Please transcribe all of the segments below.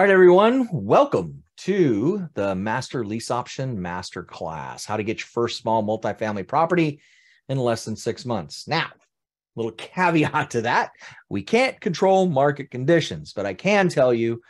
All right, everyone, welcome to the Master Lease Option Master Class How to Get Your First Small Multifamily Property in Less Than Six Months. Now, little caveat to that we can't control market conditions, but I can tell you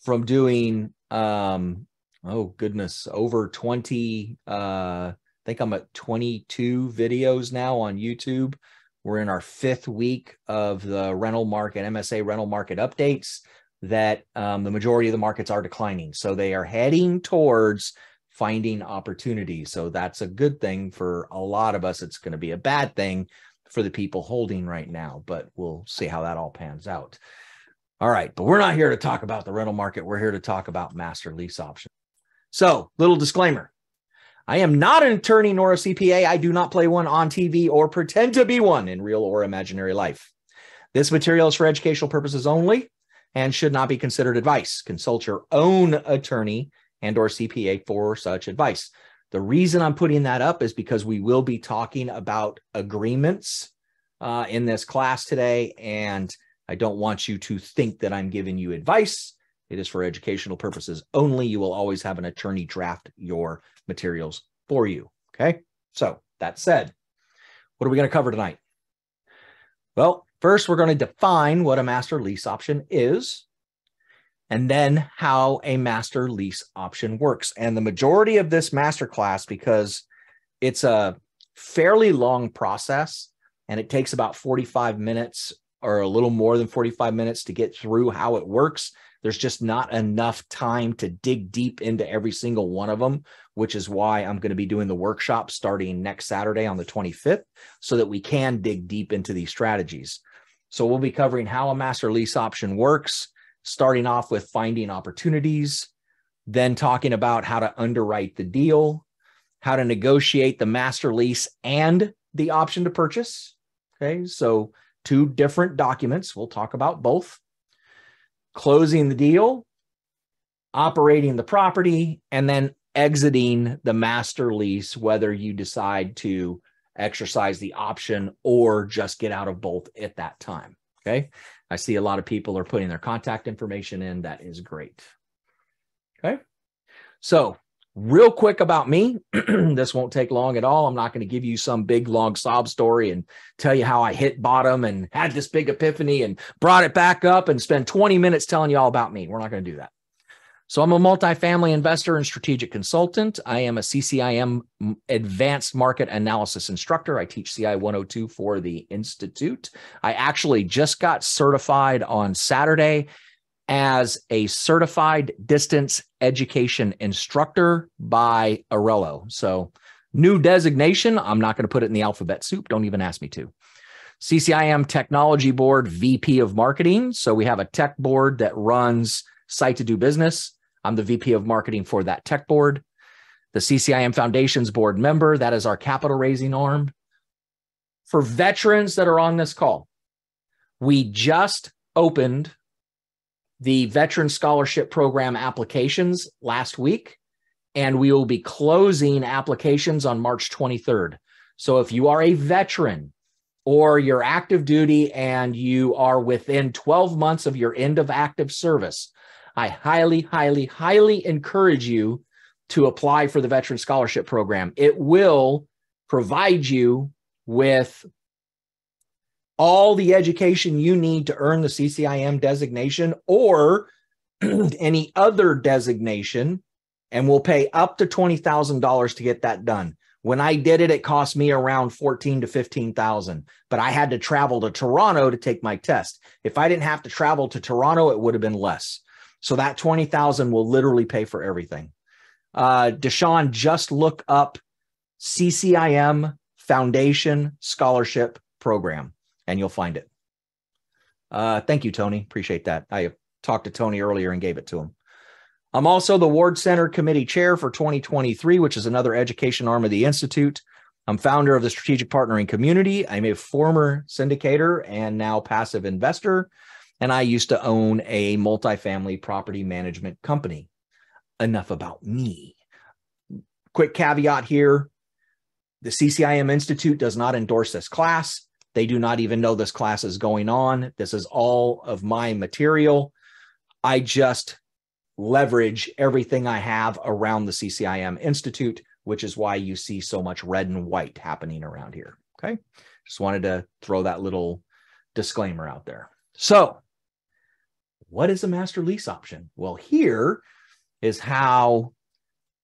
from doing, um, oh goodness, over 20, uh, I think I'm at 22 videos now on YouTube. We're in our fifth week of the rental market, MSA rental market updates that um, the majority of the markets are declining. So they are heading towards finding opportunities. So that's a good thing for a lot of us. It's going to be a bad thing for the people holding right now, but we'll see how that all pans out. All right, but we're not here to talk about the rental market. We're here to talk about master lease options. So, little disclaimer I am not an attorney nor a CPA. I do not play one on TV or pretend to be one in real or imaginary life. This material is for educational purposes only and should not be considered advice. Consult your own attorney and or CPA for such advice. The reason I'm putting that up is because we will be talking about agreements uh, in this class today, and I don't want you to think that I'm giving you advice. It is for educational purposes only. You will always have an attorney draft your materials for you. Okay. So that said, what are we going to cover tonight? Well, First, we're going to define what a master lease option is, and then how a master lease option works. And the majority of this master class, because it's a fairly long process and it takes about 45 minutes or a little more than 45 minutes to get through how it works. There's just not enough time to dig deep into every single one of them, which is why I'm going to be doing the workshop starting next Saturday on the 25th so that we can dig deep into these strategies. So we'll be covering how a master lease option works, starting off with finding opportunities, then talking about how to underwrite the deal, how to negotiate the master lease and the option to purchase. Okay, so two different documents. We'll talk about both. Closing the deal, operating the property, and then exiting the master lease, whether you decide to exercise the option or just get out of both at that time. Okay. I see a lot of people are putting their contact information in. That is great. Okay. So, real quick about me, this won't take long at all. I'm not going to give you some big long sob story and tell you how I hit bottom and had this big epiphany and brought it back up and spend 20 minutes telling you all about me. We're not going to do that. So I'm a multifamily investor and strategic consultant. I am a CCIM advanced market analysis instructor. I teach CI 102 for the Institute. I actually just got certified on Saturday as a certified distance education instructor by Arello. So new designation. I'm not going to put it in the alphabet soup. Don't even ask me to. CCIM Technology Board VP of Marketing. So we have a tech board that runs Site to Do Business. I'm the VP of marketing for that tech board. The CCIM Foundations board member, that is our capital raising arm. For veterans that are on this call, we just opened the Veteran Scholarship Program applications last week, and we will be closing applications on March 23rd. So if you are a veteran or you're active duty and you are within 12 months of your end of active service, I highly, highly, highly encourage you to apply for the Veteran Scholarship Program. It will provide you with all the education you need to earn the CCIM designation or any other designation, and we'll pay up to $20,000 to get that done. When I did it, it cost me around 14 to 15,000, but I had to travel to Toronto to take my test. If I didn't have to travel to Toronto, it would have been less. So that 20,000 will literally pay for everything. Uh, Deshaun, just look up CCIM Foundation Scholarship Program and you'll find it. Uh, thank you, Tony. Appreciate that. I talked to Tony earlier and gave it to him. I'm also the Ward Center Committee Chair for 2023, which is another education arm of the Institute. I'm founder of the Strategic Partnering Community. I'm a former syndicator and now passive investor and I used to own a multifamily property management company. Enough about me. Quick caveat here the CCIM Institute does not endorse this class. They do not even know this class is going on. This is all of my material. I just leverage everything I have around the CCIM Institute, which is why you see so much red and white happening around here. Okay. Just wanted to throw that little disclaimer out there. So, what is a master lease option? Well, here is how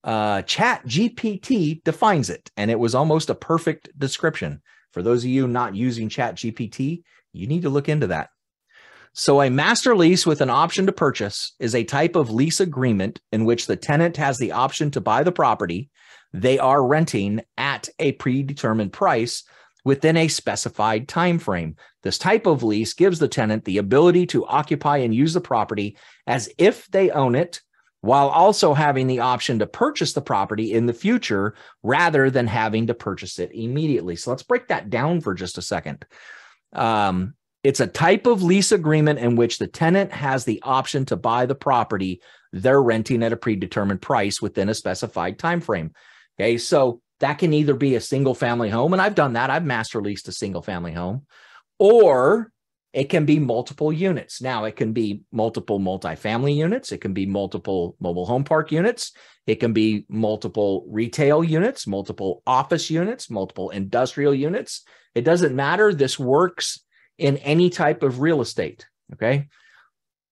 uh, Chat GPT defines it. And it was almost a perfect description. For those of you not using Chat GPT, you need to look into that. So, a master lease with an option to purchase is a type of lease agreement in which the tenant has the option to buy the property they are renting at a predetermined price within a specified time frame. This type of lease gives the tenant the ability to occupy and use the property as if they own it while also having the option to purchase the property in the future rather than having to purchase it immediately. So let's break that down for just a second. Um, it's a type of lease agreement in which the tenant has the option to buy the property they're renting at a predetermined price within a specified time frame. Okay, so that can either be a single family home, and I've done that. I've master leased a single family home, or it can be multiple units. Now, it can be multiple multifamily units. It can be multiple mobile home park units. It can be multiple retail units, multiple office units, multiple industrial units. It doesn't matter. This works in any type of real estate. Okay.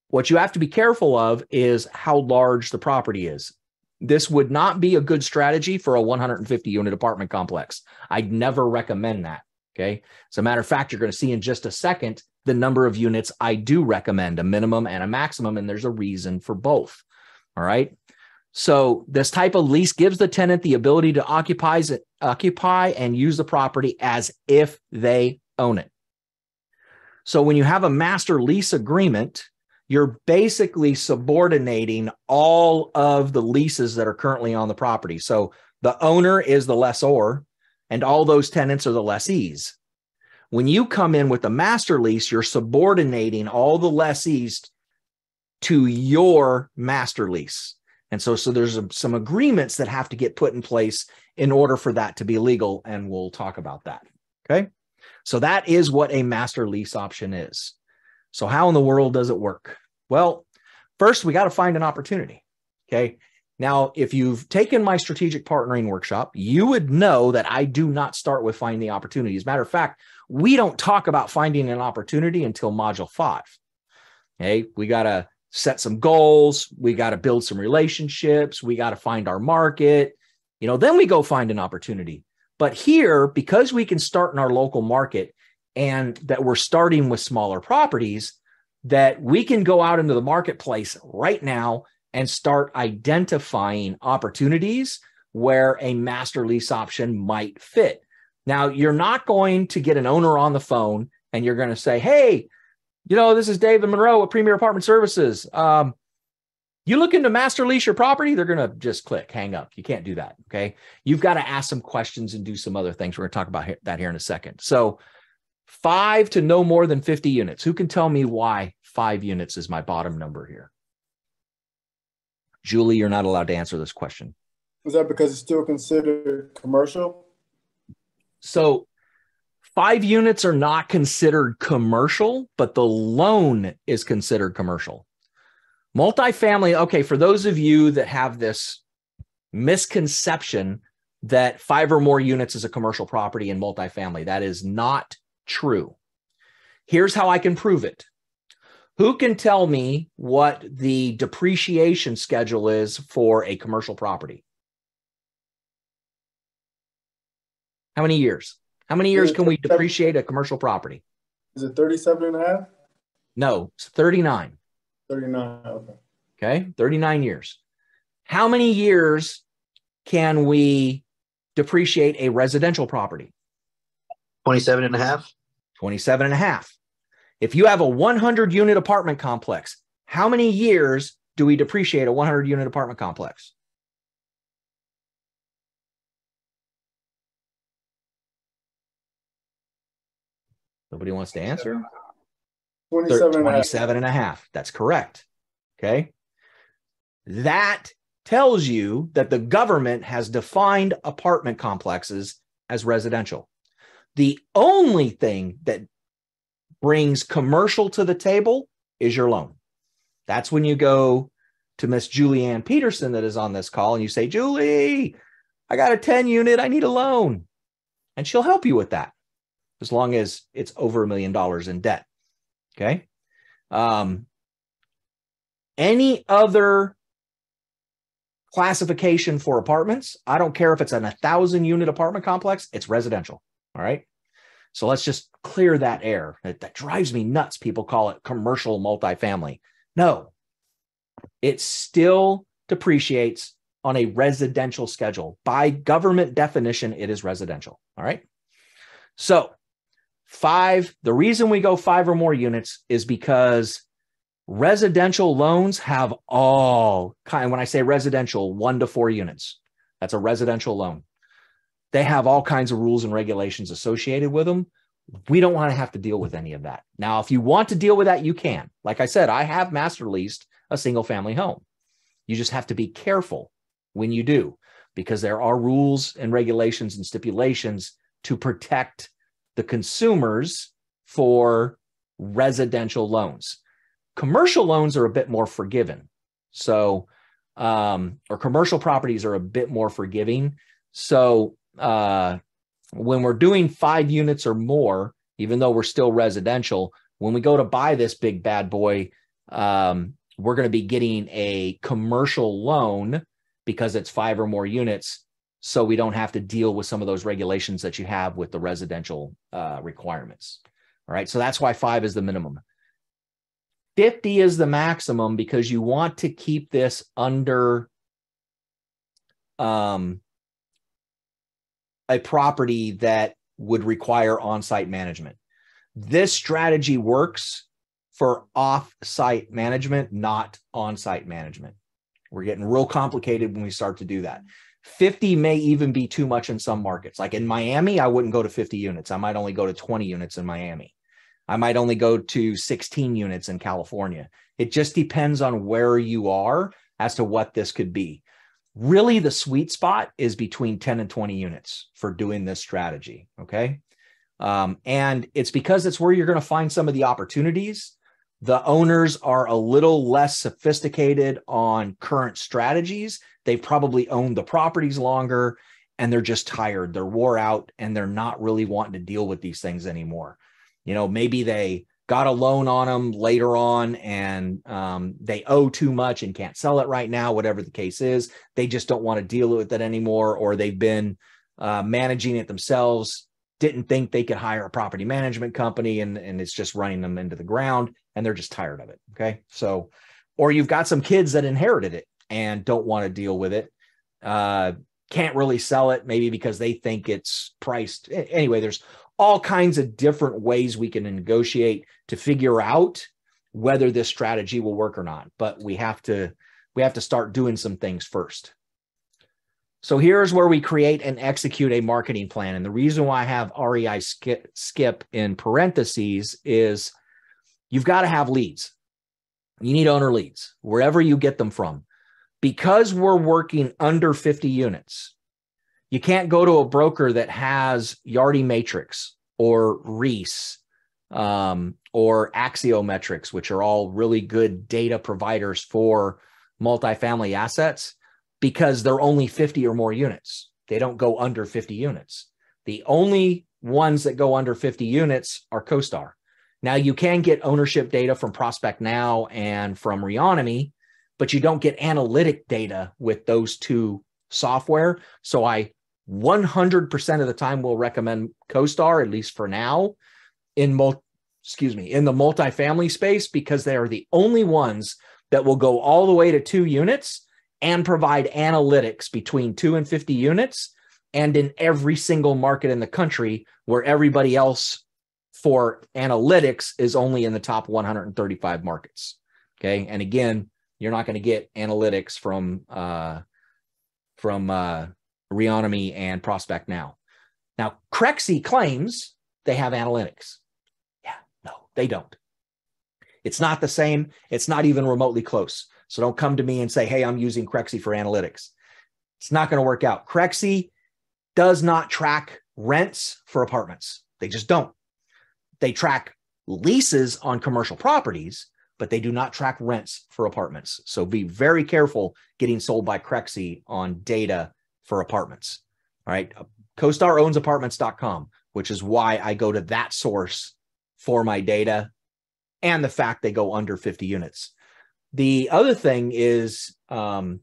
What you have to be careful of is how large the property is. This would not be a good strategy for a 150 unit apartment complex. I'd never recommend that. Okay. As a matter of fact, you're going to see in just a second the number of units I do recommend, a minimum and a maximum, and there's a reason for both. All right. So this type of lease gives the tenant the ability to occupy, occupy and use the property as if they own it. So when you have a master lease agreement, you're basically subordinating all of the leases that are currently on the property. So the owner is the lessor, and all those tenants are the lessees. When you come in with a master lease, you're subordinating all the lessees to your master lease. And so, so there's a, some agreements that have to get put in place in order for that to be legal. And we'll talk about that. Okay. So that is what a master lease option is. So how in the world does it work? Well, first we got to find an opportunity. Okay. Now, if you've taken my strategic partnering workshop, you would know that I do not start with finding the opportunity. As a matter of fact, we don't talk about finding an opportunity until module five. Okay. We got to set some goals. We got to build some relationships. We got to find our market. You know, then we go find an opportunity. But here, because we can start in our local market and that we're starting with smaller properties, that we can go out into the marketplace right now and start identifying opportunities where a master lease option might fit. Now, you're not going to get an owner on the phone and you're going to say, Hey, you know, this is David Monroe at Premier Apartment Services. Um, you looking to master lease your property? They're going to just click, hang up. You can't do that. Okay. You've got to ask some questions and do some other things. We're going to talk about that here in a second. So, five to no more than 50 units. Who can tell me why five units is my bottom number here? Julie, you're not allowed to answer this question. Is that because it's still considered commercial? So five units are not considered commercial, but the loan is considered commercial. Multifamily, okay, for those of you that have this misconception that five or more units is a commercial property in multifamily, that is not true. Here's how I can prove it. Who can tell me what the depreciation schedule is for a commercial property? How many years? How many years can we depreciate a commercial property? Is it 37 and a half? No, it's 39. 39, okay. Okay, 39 years. How many years can we depreciate a residential property? 27 and a half. 27 and a half. If you have a 100 unit apartment complex, how many years do we depreciate a 100 unit apartment complex? Nobody wants to answer. 27, 27 and a half. That's correct. Okay. That tells you that the government has defined apartment complexes as residential. The only thing that brings commercial to the table is your loan. That's when you go to Miss Julianne Peterson that is on this call and you say, Julie, I got a 10 unit, I need a loan. And she'll help you with that as long as it's over a million dollars in debt. Okay. Um, any other classification for apartments, I don't care if it's an a thousand unit apartment complex, it's residential. All right. So let's just clear that air. That, that drives me nuts. People call it commercial multifamily. No, it still depreciates on a residential schedule. By government definition, it is residential. All right. So, five, the reason we go five or more units is because residential loans have all kind. When I say residential, one to four units, that's a residential loan. They have all kinds of rules and regulations associated with them. We don't want to have to deal with any of that. Now, if you want to deal with that, you can. Like I said, I have master leased a single family home. You just have to be careful when you do, because there are rules and regulations and stipulations to protect the consumers for residential loans. Commercial loans are a bit more forgiven. So, um, or commercial properties are a bit more forgiving. So, uh, when we're doing five units or more, even though we're still residential, when we go to buy this big bad boy, um, we're going to be getting a commercial loan because it's five or more units. So we don't have to deal with some of those regulations that you have with the residential uh, requirements. All right. So that's why five is the minimum. 50 is the maximum because you want to keep this under um, a property that would require on site management. This strategy works for off site management, not on site management. We're getting real complicated when we start to do that. 50 may even be too much in some markets. Like in Miami, I wouldn't go to 50 units. I might only go to 20 units in Miami. I might only go to 16 units in California. It just depends on where you are as to what this could be. Really, the sweet spot is between 10 and 20 units for doing this strategy. Okay. Um, and it's because it's where you're going to find some of the opportunities. The owners are a little less sophisticated on current strategies. They've probably owned the properties longer and they're just tired. They're wore out and they're not really wanting to deal with these things anymore. You know, maybe they got a loan on them later on and um, they owe too much and can't sell it right now, whatever the case is. They just don't want to deal with it anymore, or they've been uh, managing it themselves, didn't think they could hire a property management company, and, and it's just running them into the ground and they're just tired of it. Okay. So, or you've got some kids that inherited it and don't want to deal with it. Uh, can't really sell it, maybe because they think it's priced. Anyway, there's all kinds of different ways we can negotiate to figure out whether this strategy will work or not but we have to we have to start doing some things first. So here's where we create and execute a marketing plan. And the reason why i have rei skip, skip in parentheses is you've got to have leads. You need owner leads wherever you get them from. Because we're working under 50 units you can't go to a broker that has Yardi Matrix or Reis um, or Axiometrics, which are all really good data providers for multifamily assets because they're only 50 or more units. They don't go under 50 units. The only ones that go under 50 units are CoStar. Now you can get ownership data from Prospect Now and from Reonomy, but you don't get analytic data with those two software. So I 100% of the time we'll recommend CoStar, at least for now, in multi, excuse me, in the multifamily space because they are the only ones that will go all the way to two units and provide analytics between two and 50 units and in every single market in the country where everybody else for analytics is only in the top 135 markets. Okay. And again, you're not going to get analytics from, uh, from, uh, Reonomy and Prospect Now. Now, Crexi claims they have analytics. Yeah, no, they don't. It's not the same. It's not even remotely close. So don't come to me and say, hey, I'm using Crexi for analytics. It's not going to work out. Crexi does not track rents for apartments. They just don't. They track leases on commercial properties, but they do not track rents for apartments. So be very careful getting sold by Crexi on data for apartments. All right. CoStar owns apartments.com, which is why I go to that source for my data and the fact they go under 50 units. The other thing is um,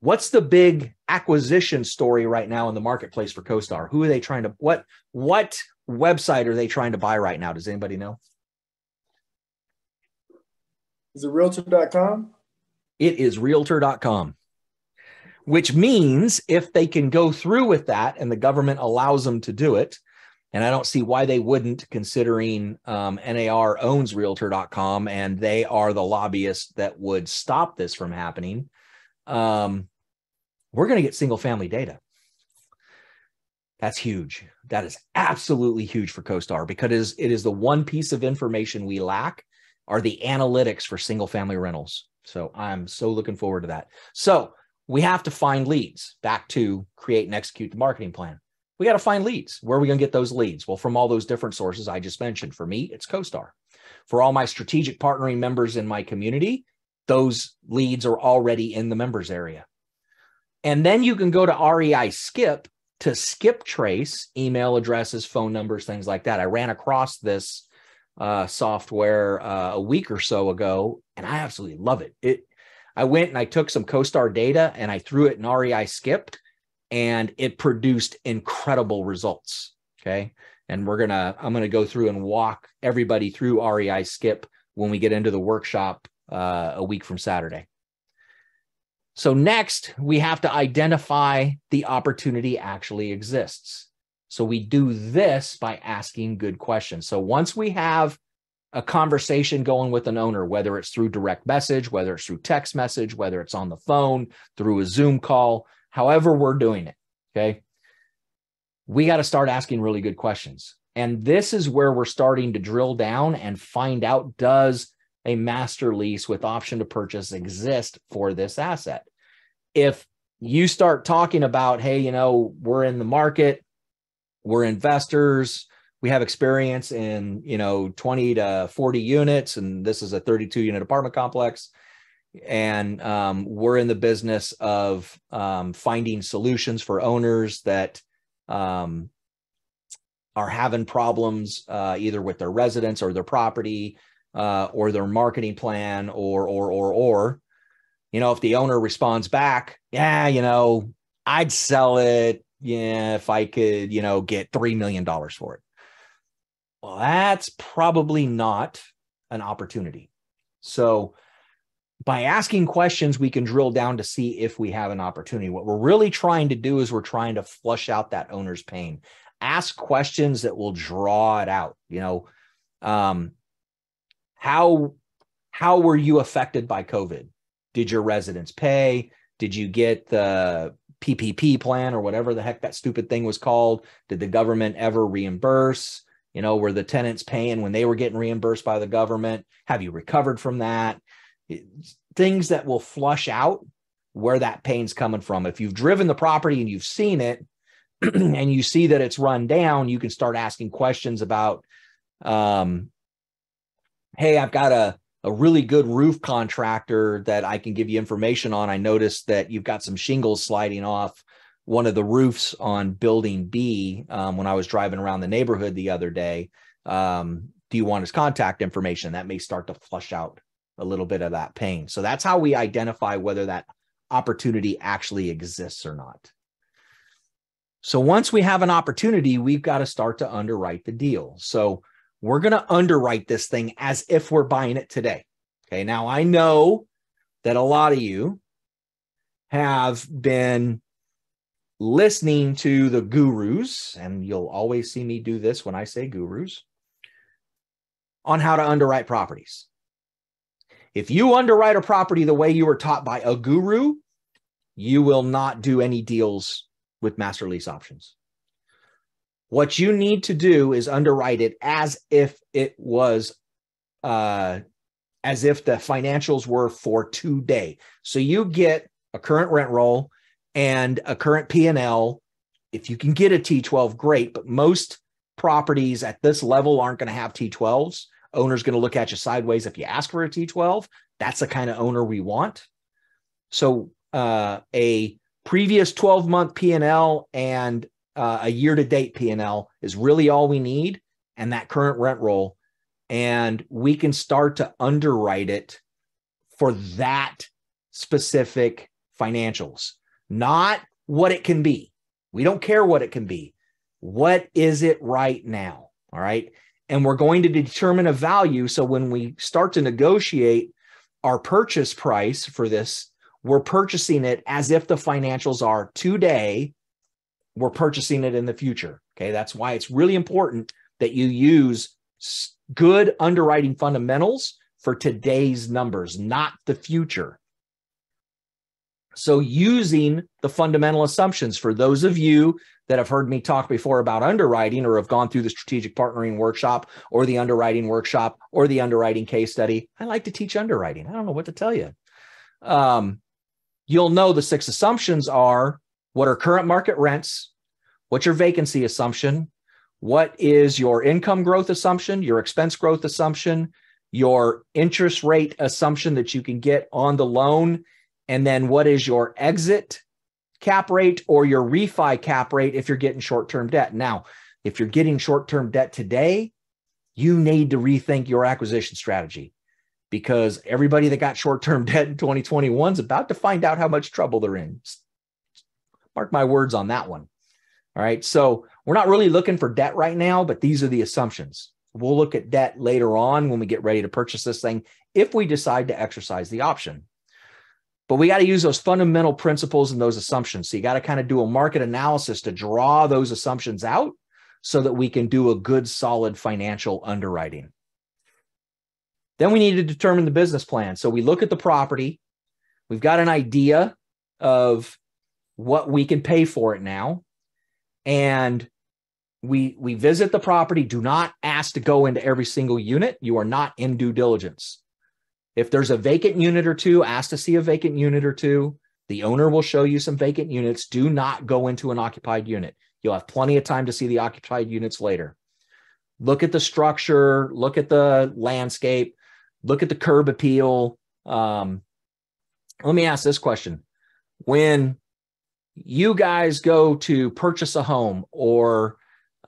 what's the big acquisition story right now in the marketplace for CoStar? Who are they trying to what what website are they trying to buy right now? Does anybody know? Is it realtor.com? It is realtor.com. Which means if they can go through with that and the government allows them to do it, and I don't see why they wouldn't, considering um, NAR owns realtor.com and they are the lobbyists that would stop this from happening. Um, we're going to get single family data. That's huge. That is absolutely huge for CoStar because it is, it is the one piece of information we lack are the analytics for single family rentals. So I'm so looking forward to that. So we have to find leads back to create and execute the marketing plan. We got to find leads. Where are we going to get those leads? Well, from all those different sources I just mentioned. For me, it's CoStar. For all my strategic partnering members in my community, those leads are already in the members area. And then you can go to REI Skip to skip trace email addresses, phone numbers, things like that. I ran across this uh, software uh, a week or so ago, and I absolutely love it. It I went and I took some CoStar data and I threw it in REI Skip, and it produced incredible results. Okay, and we're gonna I'm gonna go through and walk everybody through REI Skip when we get into the workshop uh, a week from Saturday. So next, we have to identify the opportunity actually exists. So we do this by asking good questions. So once we have a conversation going with an owner, whether it's through direct message, whether it's through text message, whether it's on the phone, through a Zoom call, however we're doing it, okay, we got to start asking really good questions. And this is where we're starting to drill down and find out does a master lease with option to purchase exist for this asset. If you start talking about, hey, you know, we're in the market, we're investors, we have experience in, you know, 20 to 40 units, and this is a 32 unit apartment complex. And um, we're in the business of um, finding solutions for owners that um, are having problems uh, either with their residents or their property uh, or their marketing plan or or or or you know if the owner responds back yeah you know i'd sell it yeah if i could you know get three million dollars for it well that's probably not an opportunity. So by asking questions we can drill down to see if we have an opportunity. What we're really trying to do is we're trying to flush out that owner's pain. Ask questions that will draw it out you know? Um, how how were you affected by covid? Did your residents pay? Did you get the ppp plan or whatever the heck that stupid thing was called? Did the government ever reimburse you know were the tenants paying when they were getting reimbursed by the government? Have you recovered from that? Things that will flush out where that pain's coming from. If you've driven the property and you've seen it and you see that it's run down you can start asking questions about um, hey, I've got a, a really good roof contractor that I can give you information on. I noticed that you've got some shingles sliding off one of the roofs on building B um, when I was driving around the neighborhood the other day. Um, do you want his contact information? That may start to flush out a little bit of that pain. So that's how we identify whether that opportunity actually exists or not. So once we have an opportunity, we've got to start to underwrite the deal. So we're going to underwrite this thing as if we're buying it today. Okay. Now I know that a lot of you have been listening to the gurus, and you'll always see me do this when I say gurus on how to underwrite properties. If you underwrite a property the way you were taught by a guru, you will not do any deals with master lease options. What you need to do is underwrite it as if it was, uh, as if the financials were for today. So you get a current rent roll and a current P&L. If you can get a T12, great. But most properties at this level aren't going to have T12s. owner's going to look at you sideways if you ask for a T12. That's the kind of owner we want. So uh, a previous 12 month P&L and uh, a year to date P&L is really all we need and that current rent roll and we can start to underwrite it for that specific financials, not what it can be. We don't care what it can be. What is it right now? All right. And we're going to determine a value. So when we start to negotiate our purchase price for this, we're purchasing it as if the financials are today. We're purchasing it in the future. Okay. That's why it's really important that you use good underwriting fundamentals for today's numbers, not the future. So, using the fundamental assumptions for those of you that have heard me talk before about underwriting or have gone through the strategic partnering workshop or the underwriting workshop or the underwriting case study, I like to teach underwriting. I don't know what to tell you. Um, you'll know the six assumptions are what are current market rents? What's your vacancy assumption? What is your income growth assumption, your expense growth assumption, your interest rate assumption that you can get on the loan, and then what is your exit cap rate or your refi cap rate if you're getting short term debt. Now, if you're getting short term debt today, you need to rethink your acquisition strategy because everybody that got short term debt in 2021 is about to find out how much trouble they're in. Mark my words on that one. All right. So we're not really looking for debt right now, but these are the assumptions. We'll look at debt later on when we get ready to purchase this thing if we decide to exercise the option. But we got to use those fundamental principles and those assumptions. So you got to kind of do a market analysis to draw those assumptions out so that we can do a good, solid financial underwriting. Then we need to determine the business plan. So we look at the property. We've got an idea of what we can pay for it now and we we visit the property do not ask to go into every single unit you are not in due diligence if there's a vacant unit or two ask to see a vacant unit or two. The owner will show you some vacant units. Do not go into an occupied unit. You'll have plenty of time to see the occupied units later. Look at the structure look at the landscape look at the curb appeal. Um, let me ask this question. When you guys go to purchase a home or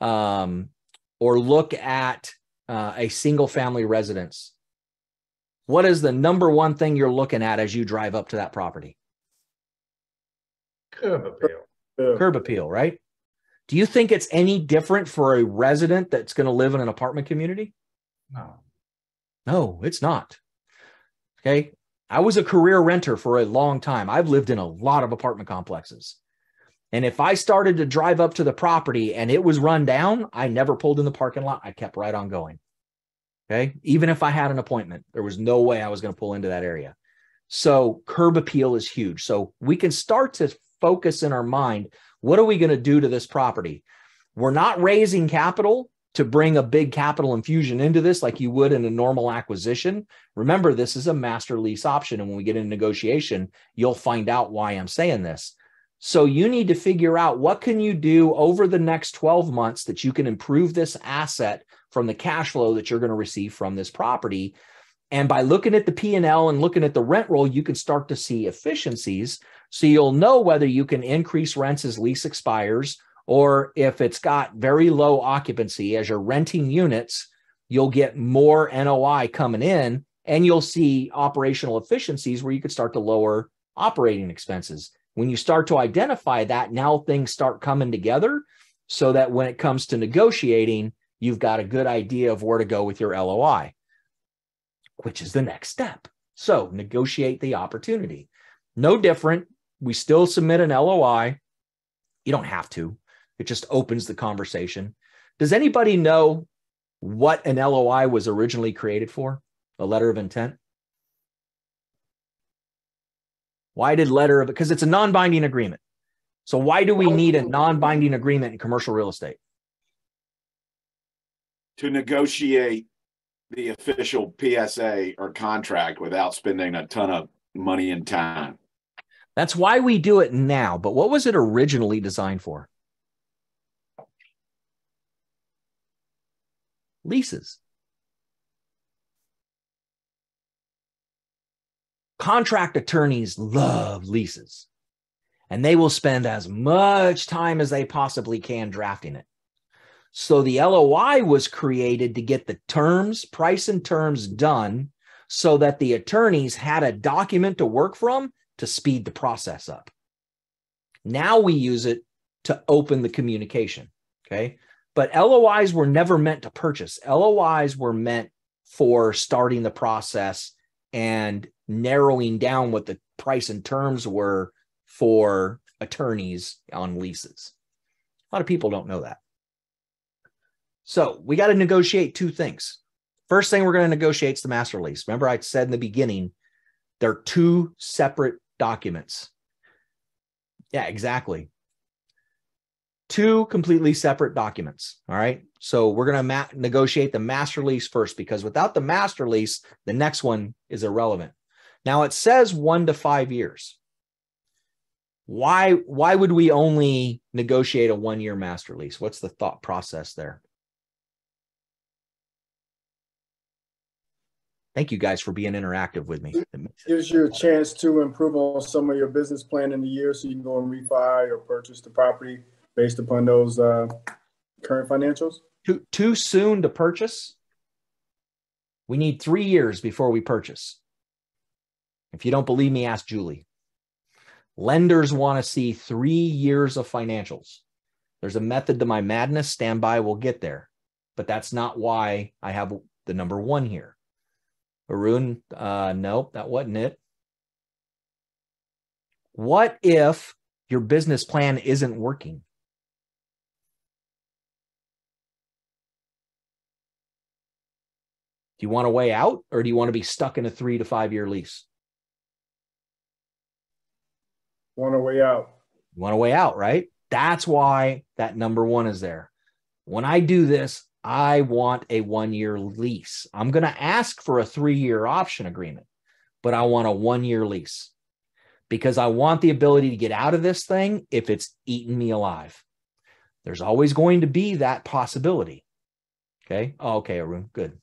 um, or look at uh, a single family residence, what is the number one thing you're looking at as you drive up to that property? Curb appeal. Curb appeal, right? Do you think it's any different for a resident that's going to live in an apartment community? No. No, it's not. Okay. I was a career renter for a long time. I've lived in a lot of apartment complexes. And if I started to drive up to the property and it was run down, I never pulled in the parking lot. I kept right on going. Okay. Even if I had an appointment, there was no way I was going to pull into that area. So curb appeal is huge. So we can start to focus in our mind what are we going to do to this property? We're not raising capital to bring a big capital infusion into this like you would in a normal acquisition. Remember, this is a master lease option. And when we get in negotiation, you'll find out why I'm saying this. So you need to figure out what can you do over the next 12 months that you can improve this asset from the cash flow that you're going to receive from this property. And by looking at the P&L and looking at the rent roll, you can start to see efficiencies. So you'll know whether you can increase rents as lease expires or if it's got very low occupancy as you're renting units, you'll get more NOI coming in and you'll see operational efficiencies where you could start to lower operating expenses. When you start to identify that, now things start coming together so that when it comes to negotiating, you've got a good idea of where to go with your LOI, which is the next step. So negotiate the opportunity. No different. We still submit an LOI. You don't have to. It just opens the conversation. Does anybody know what an LOI was originally created for? A letter of intent? Why did letter of because it's a non-binding agreement. So why do we need a non-binding agreement in commercial real estate? to negotiate the official PSA or contract without spending a ton of money and time. That's why we do it now. But what was it originally designed for? Leases. Contract attorneys love leases and they will spend as much time as they possibly can drafting it. So the LOI was created to get the terms, price and terms done so that the attorneys had a document to work from to speed the process up. Now we use it to open the communication. Okay. But LOIs were never meant to purchase. LOIs were meant for starting the process and narrowing down what the price and terms were for attorneys on leases. A lot of people don't know that. So we got to negotiate two things. First thing we're going to negotiate is the master lease. Remember, I said in the beginning, they're two separate documents. Yeah, exactly. Two completely separate documents. All right. So we're going to ma- negotiate the master lease first because without the master lease, the next one is irrelevant. Now it says one to five years. Why, why would we only negotiate a one year master lease? What's the thought process there? Thank you guys for being interactive with me. Gives you a chance to improve on some of your business plan in the year so you can go and refi or purchase the property based upon those uh, current financials. Too, too soon to purchase. We need three years before we purchase. If you don't believe me, ask Julie. Lenders want to see three years of financials. There's a method to my madness. Stand by, we'll get there. But that's not why I have the number one here. Arun, uh, nope, that wasn't it. What if your business plan isn't working? Do you want a way out or do you want to be stuck in a three to five year lease? Want a way out. You want a way out, right? That's why that number one is there. When I do this, I want a one year lease. I'm going to ask for a three year option agreement, but I want a one year lease because I want the ability to get out of this thing if it's eating me alive. There's always going to be that possibility. Okay. Oh, okay, Arun. Good.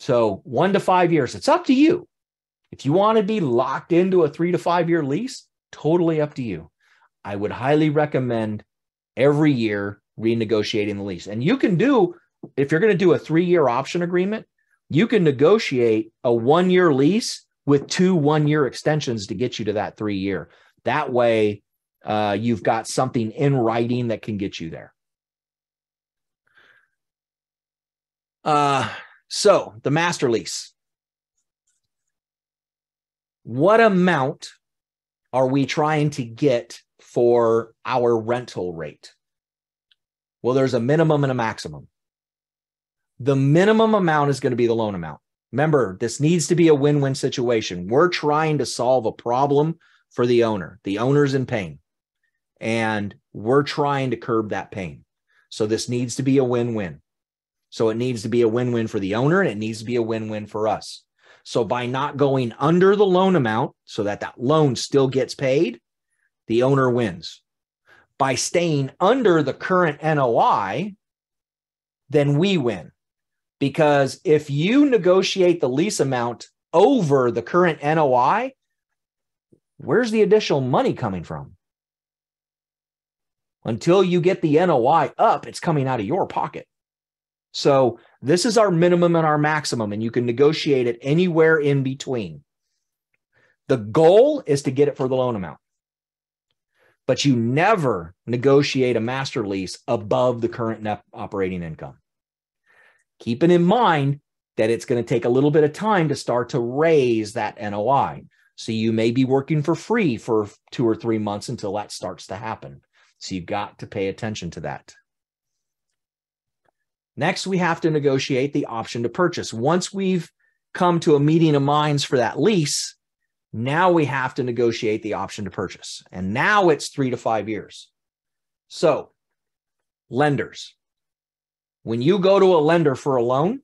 So one to five years, it's up to you. If you want to be locked into a three to five year lease, totally up to you. I would highly recommend every year renegotiating the lease. And you can do, if you're going to do a three year option agreement, you can negotiate a one year lease with two one year extensions to get you to that three year. That way, uh, you've got something in writing that can get you there. Uh, so the master lease. What amount are we trying to get for our rental rate? Well, there's a minimum and a maximum. The minimum amount is going to be the loan amount. Remember, this needs to be a win win situation. We're trying to solve a problem for the owner. The owner's in pain, and we're trying to curb that pain. So this needs to be a win win. So it needs to be a win win for the owner and it needs to be a win win for us. So by not going under the loan amount so that that loan still gets paid, the owner wins by staying under the current NOI, then we win. Because if you negotiate the lease amount over the current NOI, where's the additional money coming from? Until you get the NOI up, it's coming out of your pocket. So this is our minimum and our maximum, and you can negotiate it anywhere in between. The goal is to get it for the loan amount but you never negotiate a master lease above the current net operating income. Keeping in mind that it's going to take a little bit of time to start to raise that NOI. So you may be working for free for two or three months until that starts to happen. So you've got to pay attention to that. Next, we have to negotiate the option to purchase. Once we've come to a meeting of minds for that lease, now we have to negotiate the option to purchase. And now it's three to five years. So, lenders, when you go to a lender for a loan,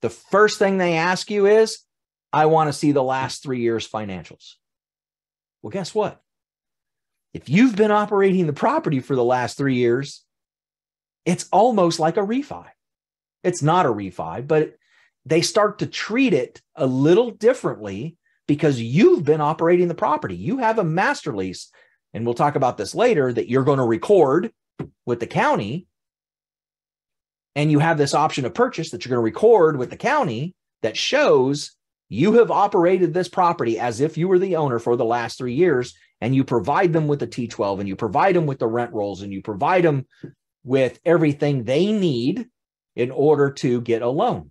the first thing they ask you is, I want to see the last three years' financials. Well, guess what? If you've been operating the property for the last three years, it's almost like a refi. It's not a refi, but they start to treat it a little differently because you've been operating the property. You have a master lease, and we'll talk about this later that you're going to record with the county. And you have this option of purchase that you're going to record with the county that shows you have operated this property as if you were the owner for the last three years, and you provide them with the T12 and you provide them with the rent rolls and you provide them with everything they need in order to get a loan.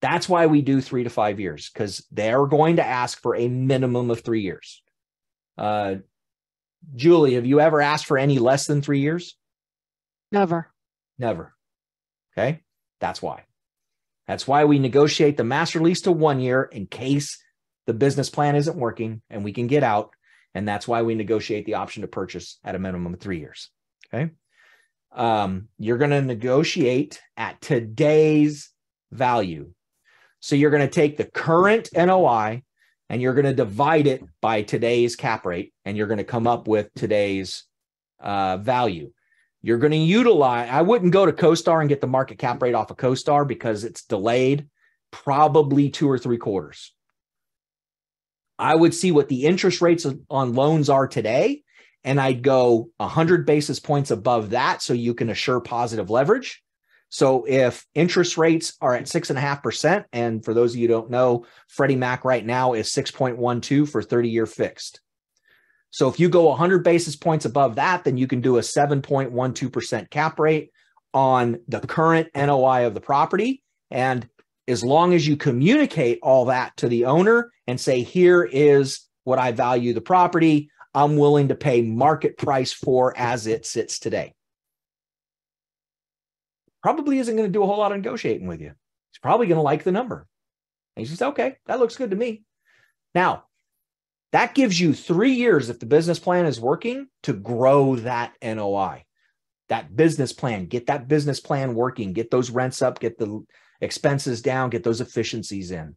That's why we do three to five years because they're going to ask for a minimum of three years. Uh, Julie, have you ever asked for any less than three years? Never. Never. Okay. That's why. That's why we negotiate the master lease to one year in case the business plan isn't working and we can get out. And that's why we negotiate the option to purchase at a minimum of three years. Okay. Um, you're going to negotiate at today's value. So you're going to take the current NOI and you're going to divide it by today's cap rate and you're going to come up with today's uh, value. You're going to utilize, I wouldn't go to CoStar and get the market cap rate off of CoStar because it's delayed probably two or three quarters. I would see what the interest rates on loans are today and I'd go 100 basis points above that so you can assure positive leverage. So if interest rates are at six and a half percent, and for those of you don't know, Freddie Mac right now is 6.12 for 30 year fixed. So if you go 100 basis points above that, then you can do a 7.12% cap rate on the current NOI of the property. And as long as you communicate all that to the owner and say, here is what I value the property, I'm willing to pay market price for as it sits today probably isn't going to do a whole lot of negotiating with you. He's probably going to like the number. And he says, okay, that looks good to me. Now, that gives you three years if the business plan is working to grow that NOI, that business plan, get that business plan working, get those rents up, get the expenses down, get those efficiencies in.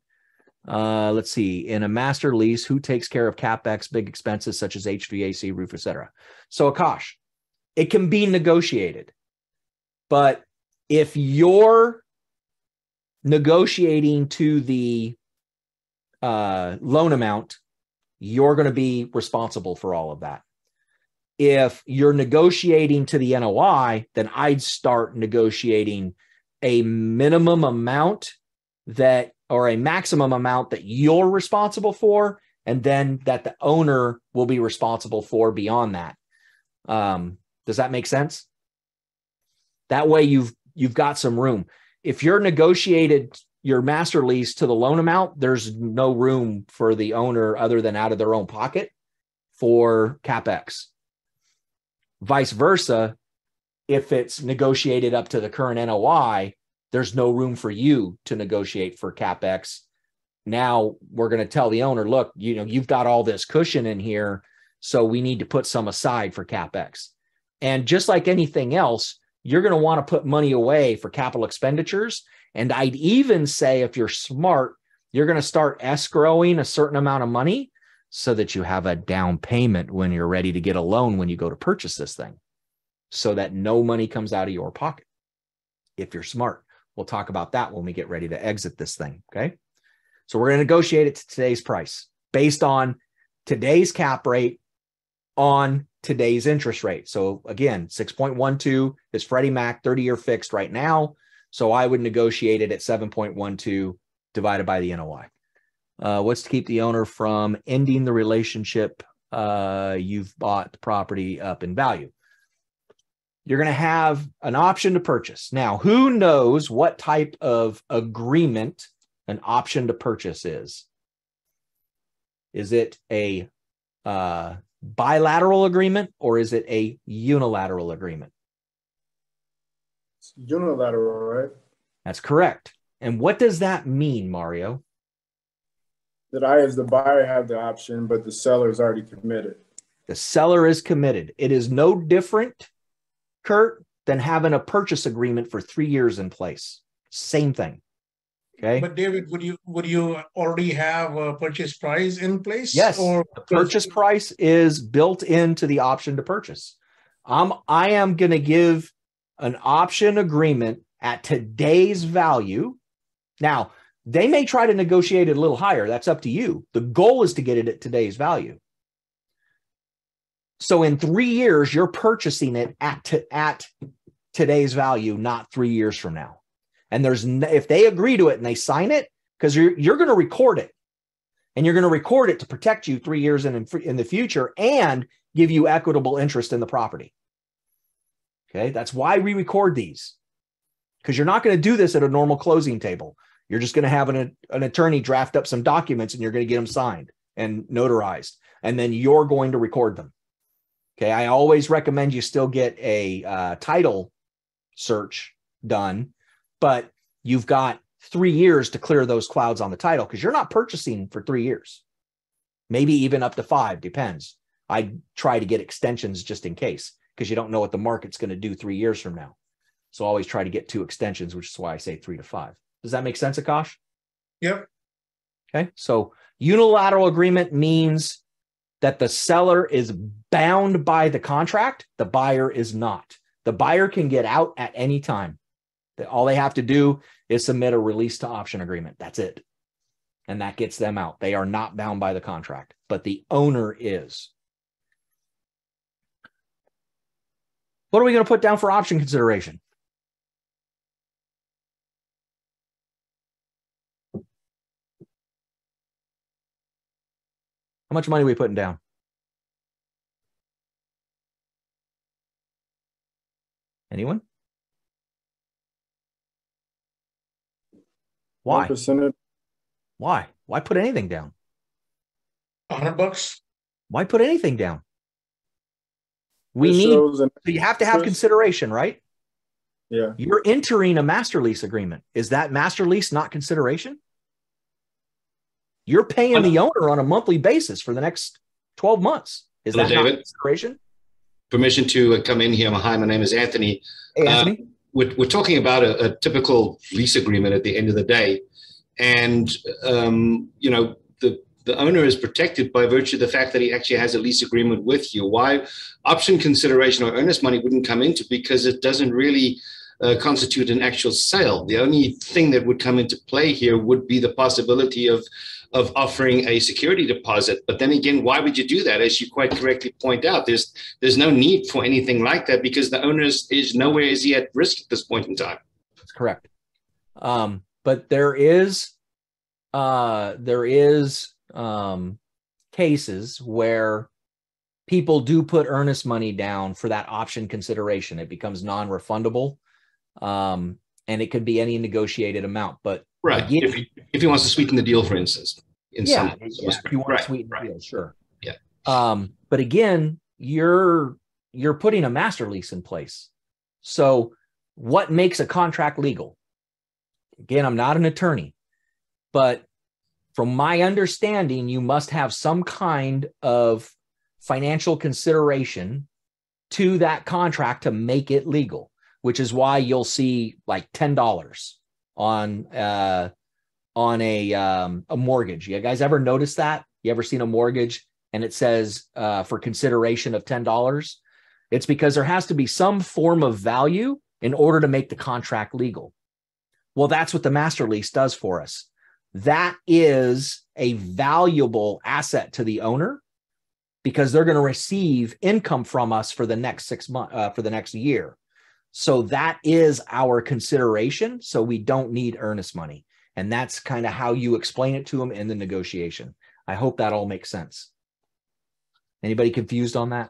Uh, let's see, in a master lease, who takes care of capex, big expenses such as HVAC, roof, etc. So, Akash, it can be negotiated, but if you're negotiating to the uh, loan amount, you're going to be responsible for all of that. If you're negotiating to the NOI, then I'd start negotiating a minimum amount that or a maximum amount that you're responsible for, and then that the owner will be responsible for beyond that. Um, does that make sense? That way, you've you've got some room. If you're negotiated your master lease to the loan amount, there's no room for the owner other than out of their own pocket for capex. Vice versa, if it's negotiated up to the current NOI, there's no room for you to negotiate for capex. Now we're going to tell the owner, look, you know, you've got all this cushion in here, so we need to put some aside for capex. And just like anything else, you're going to want to put money away for capital expenditures. And I'd even say, if you're smart, you're going to start escrowing a certain amount of money so that you have a down payment when you're ready to get a loan when you go to purchase this thing so that no money comes out of your pocket. If you're smart, we'll talk about that when we get ready to exit this thing. Okay. So we're going to negotiate it to today's price based on today's cap rate on today's interest rate. So again, 6.12 is Freddie Mac 30 year fixed right now. So I would negotiate it at 7.12 divided by the NOI. Uh, what's to keep the owner from ending the relationship? Uh, you've bought the property up in value. You're going to have an option to purchase. Now, who knows what type of agreement an option to purchase is? Is it a uh, bilateral agreement or is it a unilateral agreement? It's unilateral, right? That's correct. And what does that mean, Mario? That I, as the buyer, have the option, but the seller is already committed. The seller is committed. It is no different, Kurt, than having a purchase agreement for three years in place. Same thing. Okay. But David, would you would you already have a purchase price in place? Yes. Or the purchase price is built into the option to purchase. I'm I am going to give an option agreement at today's value. Now, They may try to negotiate it a little higher. That's up to you. The goal is to get it at today's value. So in three years, you're purchasing it at, at today's value, not three years from now. And there's if they agree to it and they sign it, because you're you're going to record it, and you're going to record it to protect you three years in in the future and give you equitable interest in the property. Okay, that's why we record these, because you're not going to do this at a normal closing table. You're just going to have an, an attorney draft up some documents and you're going to get them signed and notarized, and then you're going to record them. Okay, I always recommend you still get a uh, title search done, but you've got three years to clear those clouds on the title because you're not purchasing for three years, maybe even up to five, depends. I try to get extensions just in case because you don't know what the market's going to do three years from now. So always try to get two extensions, which is why I say three to five. Does that make sense, Akash? Yep. Okay. So unilateral agreement means that the seller is bound by the contract, the buyer is not. The buyer can get out at any time. All they have to do is submit a release to option agreement. That's it. And that gets them out. They are not bound by the contract, but the owner is. What are we going to put down for option consideration? How much money are we putting down? Anyone? Why? 1% Why? Why put anything down? A hundred bucks. Why put anything down? We This need, so you have to have Chris? consideration, right? Yeah, You're entering a master lease agreement. Is that master lease not consideration? You're paying the owner on a monthly basis for the next 12 months. Is Hello, that not David. consideration? permission to uh, come in here. Hi, my name is Anthony. Hey, Uh, Anthony? We're, we're talking about a, a typical lease agreement at the end of the day. And, um, you know, the, the owner is protected by virtue of the fact that he actually has a lease agreement with you. Why option consideration or earnest money wouldn't come into because it doesn't really uh, constitute an actual sale. The only thing that would come into play here would be the possibility of of offering a security deposit. But then again, why would you do that? As you quite correctly point out, there's there's no need for anything like that because the owner is, is nowhere is he at risk at this point in time. That's correct. Um, but there is uh there is um cases where people do put earnest money down for that option consideration. It becomes non-refundable. Um, and it could be any negotiated amount, but Right. Again- If he, if he wants to sweeten the deal, for instance. In yeah, some, yeah, if you want right, to sweeten the deal, sure. Yeah. Um, but again, you're you're putting a master lease in place. So what makes a contract legal? Again, I'm not an attorney, but from my understanding, you must have some kind of financial consideration to that contract to make it legal, which is why you'll see like $10 on uh on a um a mortgage. You guys ever notice that? You ever seen a mortgage and it says uh for consideration of $10? It's because there has to be some form of value in order to make the contract legal. Well, that's what the master lease does for us. That is a valuable asset to the owner because they're going to receive income from us for the next 6 months uh, for the next year. So that is our consideration. So we don't need earnest money. And that's kind of how you explain it to them in the negotiation. I hope that all makes sense. Anybody confused on that?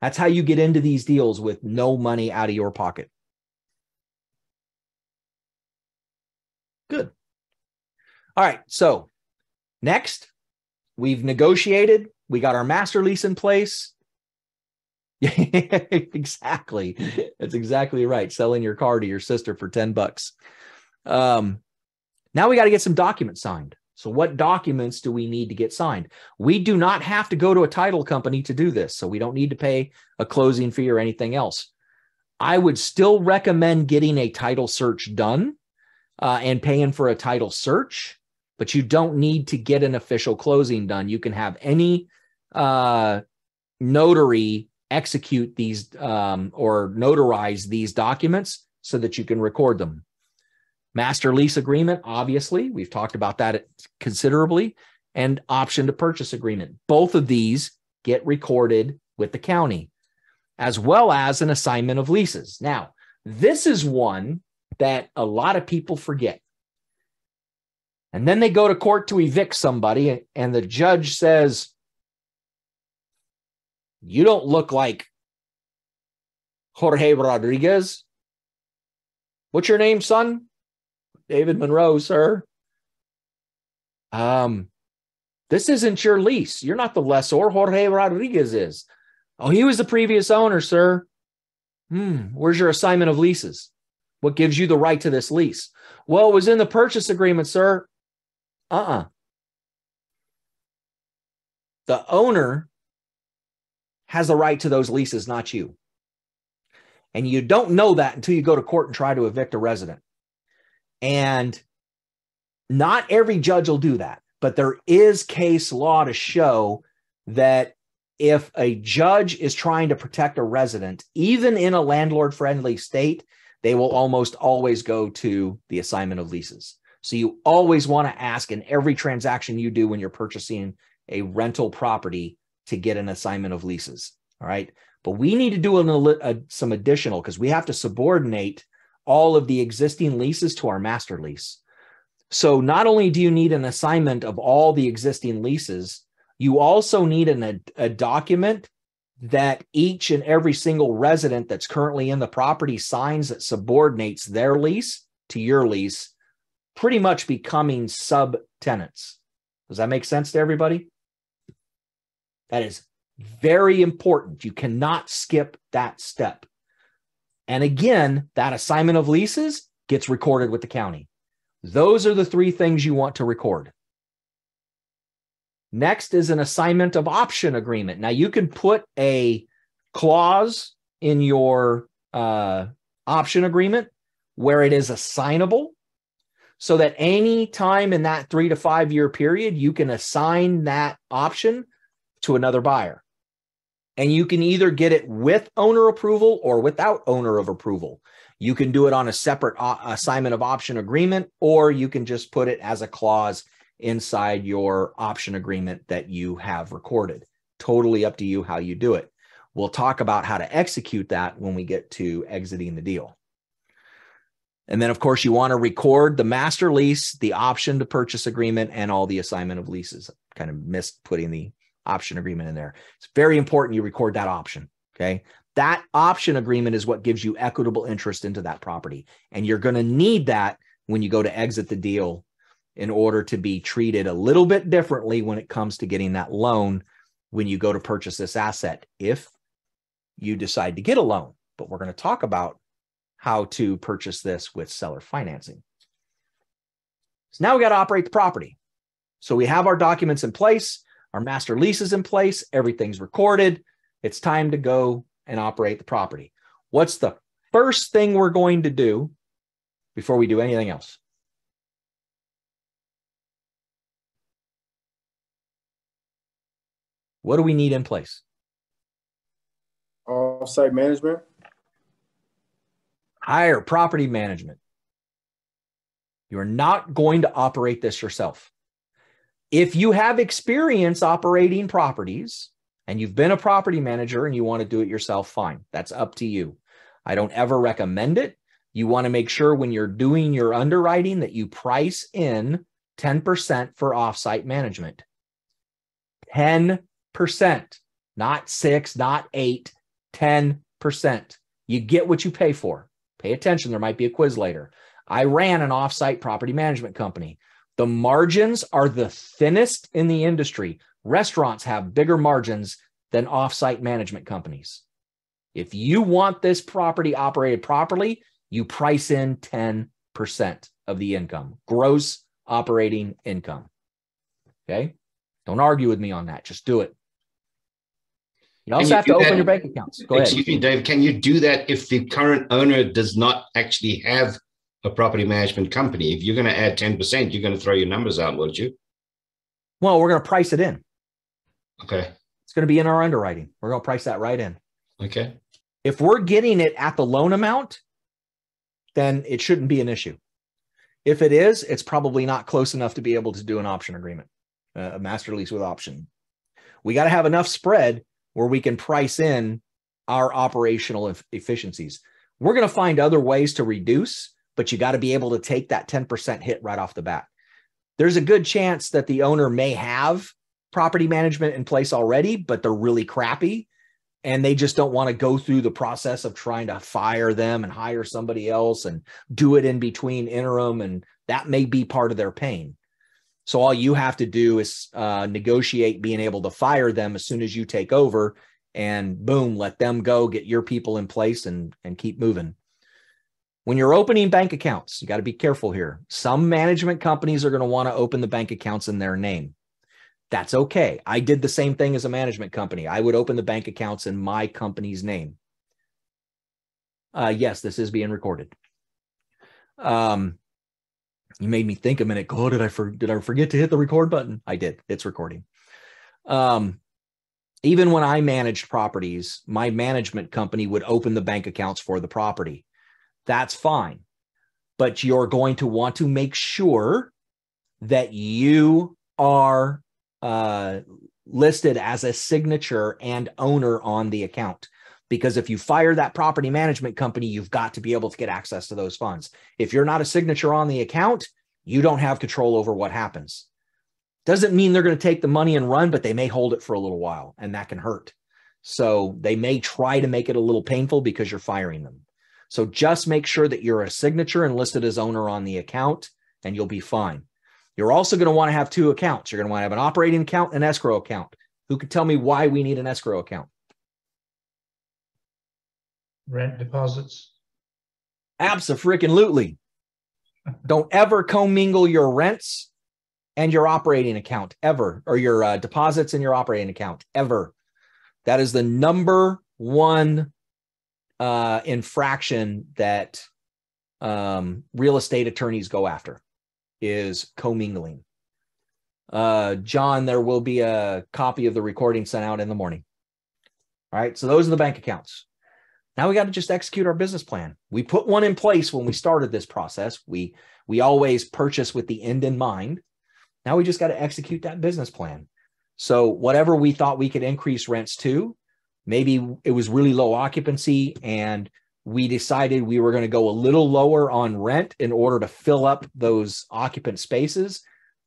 That's how you get into these deals with no money out of your pocket. Good. All right. So next, we've negotiated. We got our master lease in place. exactly. That's exactly right. Selling your car to your sister for 10 bucks. Um, now we got to get some documents signed. So, what documents do we need to get signed? We do not have to go to a title company to do this. So, we don't need to pay a closing fee or anything else. I would still recommend getting a title search done uh, and paying for a title search, but you don't need to get an official closing done. You can have any uh, notary execute these um, or notarize these documents so that you can record them. Master lease agreement, obviously, we've talked about that considerably, and option to purchase agreement. Both of these get recorded with the county, as well as an assignment of leases. Now, this is one that a lot of people forget. And then they go to court to evict somebody, and the judge says, You don't look like Jorge Rodriguez. What's your name, son? David Monroe, sir. Um, this isn't your lease. You're not the lessor. Jorge Rodriguez is. Oh, he was the previous owner, sir. Hmm, where's your assignment of leases? What gives you the right to this lease? Well, it was in the purchase agreement, sir. Uh uh The owner has the right to those leases, not you. And you don't know that until you go to court and try to evict a resident. And not every judge will do that, but there is case law to show that if a judge is trying to protect a resident, even in a landlord friendly state, they will almost always go to the assignment of leases. So you always want to ask in every transaction you do when you're purchasing a rental property to get an assignment of leases. All right. But we need to do a, a, some additional because we have to subordinate all of the existing leases to our master lease. So not only do you need an assignment of all the existing leases, you also need an, a, a document that each and every single resident that's currently in the property signs that subordinates their lease to your lease, pretty much becoming sub tenants. Does that make sense to everybody? That is very important. You cannot skip that step. And again, that assignment of leases gets recorded with the county. Those are the three things you want to record. Next is an assignment of option agreement. Now, you can put a clause in your uh, option agreement where it is assignable so that any time in that three to five year period, you can assign that option to another buyer. And you can either get it with owner approval or without owner of approval. You can do it on a separate uh, assignment of option agreement, or you can just put it as a clause inside your option agreement that you have recorded. Totally up to you how you do it. We'll talk about how to execute that when we get to exiting the deal. And then, of course, you want to record the master lease, the option to purchase agreement, and all the assignment of leases. Kind of missed putting the option agreement in there. It's very important you record that option. Okay. That option agreement is what gives you equitable interest into that property. And you're going to need that when you go to exit the deal in order to be treated a little bit differently when it comes to getting that loan when you go to purchase this asset if you decide to get a loan. But we're going to talk about how to purchase this with seller financing. So now we got to operate the property. So we have our documents in place, our master lease is in place, everything's recorded. It's time to go and operate the property. What's the first thing we're going to do before we do anything else? What do we need in place? Off-site management. Hire property management. You're not going to operate this yourself. If you have experience operating properties and you've been a property manager and you want to do it yourself, fine. That's up to you. I don't ever recommend it. You want to make sure when you're doing your underwriting that you price in 10% for offsite management. 10%, not six, not eight, 10%. You get what you pay for. Pay attention. There might be a quiz later. I ran an offsite property management company. The margins are the thinnest in the industry. Restaurants have bigger margins than offsite management companies. If you want this property operated properly, you price in 10% of the income, gross operating income. Okay. Don't argue with me on that. Just do it. You also you have to open that? your bank accounts. Go Excuse ahead. me, Dave. Can you do that if the current owner does not actually have a property management company? If you're going to add 10%, you're going to throw your numbers out, won't you? Well, we're going to price it in. Okay. It's going to be in our underwriting. We're going to price that right in. Okay. If we're getting it at the loan amount, then it shouldn't be an issue. If it is, it's probably not close enough to be able to do an option agreement, a master lease with option. We got to have enough spread where we can price in our operational efficiencies. We're going to find other ways to reduce, but you got to be able to take that 10% hit right off the bat. There's a good chance that the owner may have property management in place already, but they're really crappy and they just don't want to go through the process of trying to fire them and hire somebody else and do it in between interim and that may be part of their pain so all you have to do is uh, negotiate being able to fire them as soon as you take over and boom let them go get your people in place and and keep moving when you're opening bank accounts you got to be careful here some management companies are going to want to open the bank accounts in their name that's okay. I did the same thing as a management company. I would open the bank accounts in my company's name. Uh, yes, this is being recorded. Um, you made me think a minute. Oh, did I for, did I forget to hit the record button? I did. It's recording. Um, even when I managed properties, my management company would open the bank accounts for the property. That's fine, but you're going to want to make sure that you are uh, listed as a signature and owner on the account. Because if you fire that property management company, you've got to be able to get access to those funds. If you're not a signature on the account, you don't have control over what happens. Doesn't mean they're going to take the money and run, but they may hold it for a little while and that can hurt. So they may try to make it a little painful because you're firing them. So just make sure that you're a signature and listed as owner on the account and you'll be fine. You're also going to want to have two accounts. You're going to want to have an operating account and escrow account. Who could tell me why we need an escrow account? Rent deposits. Absolutely. Don't ever commingle your rents and your operating account ever, or your uh, deposits and your operating account ever. That is the number one uh, infraction that um, real estate attorneys go after is commingling. Uh, John, there will be a copy of the recording sent out in the morning. All right. So those are the bank accounts. Now we got to just execute our business plan. We put one in place when we started this process. We we always purchase with the end in mind. Now we just got to execute that business plan. So whatever we thought we could increase rents to, maybe it was really low occupancy and we decided we were going to go a little lower on rent in order to fill up those occupant spaces